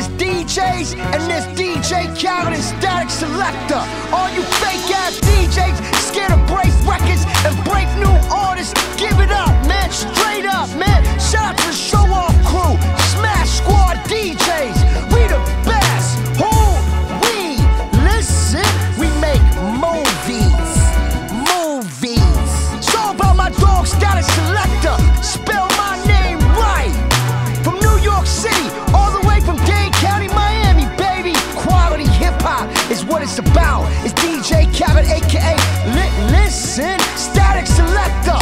There's DJs and there's DJ Khaled and Statik Selektah. All you fake ass DJs scared to break records and break new artists. Give it up, man, straight up, man. Shout out to the show off crew, Smash Squad DJs. We the best. Who we listen? We make movies, movies. It's all about my dog Statik Selektah. Is what it's about. It's DJ Khaled, aka Lit Listen, Statik Selektah.